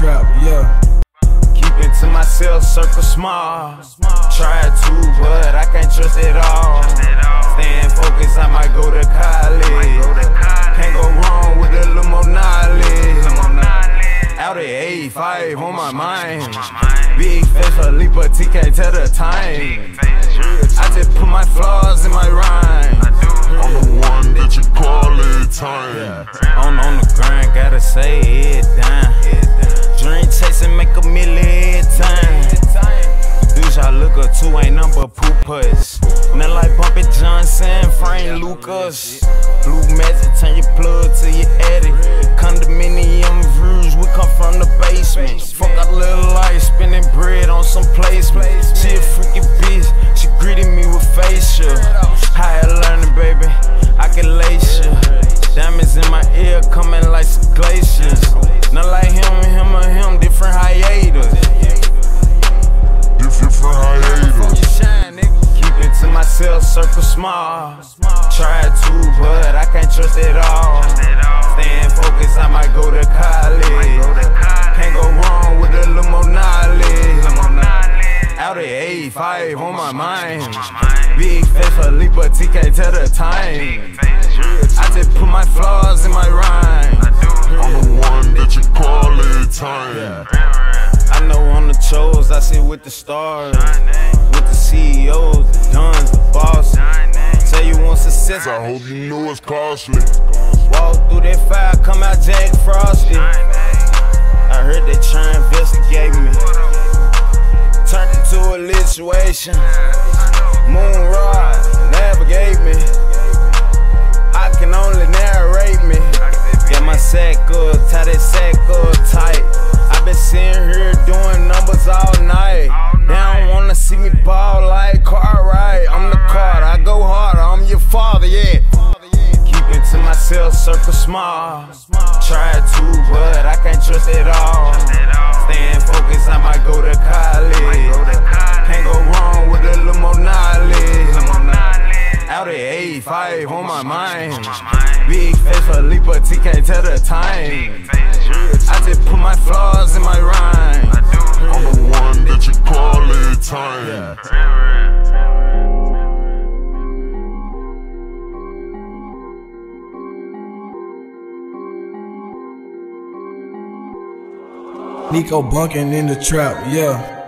trap, yeah. Keeping to myself, circle small. Try to, but I can't trust it all. Staying focused, I might go to college. Can't go wrong with a little more knowledge. Out at 85 on my mind. Big face for Lipa, T can't tell the time. I just put my flaws in my rhyme. I'm the one that you call it time. On on the grind, gotta say it down. Dream chasing, make a million time. Dudes I look up to ain't number poopas. Not like Bumpy Johnson, Frank Lucas. Blue magic, turn your plug to your edit. Condominium views, we come from the basement. Fuck small. Try to, but I can't trust it all. Staying focused, I might go to college. Can't go wrong with a little more knowledge. Out at 85 on my mind. Big face for Lipa, T can't tell the time. I just put my flaws in my rhyme. I'm the one that you call it time. I know I'm the chose, I sit with the stars. With the CEOs, the dons, the boss. Success, I hope you know it's costly. walk through that fire, come out Jack Frosty. I heard they try investigate me. Turned into a situation. Moon rod, navigate me. I can only circle small. Try to, but I can't trust it all. Staying focused, I might go to college. Can't go wrong with a little more knowledge. Out at 85 on my mind. Big face for Lipa, T can't tell the time. I just put my flaws in my rhyme. I'm the one that you call it time. Nikko Bunkin in the trap, yeah.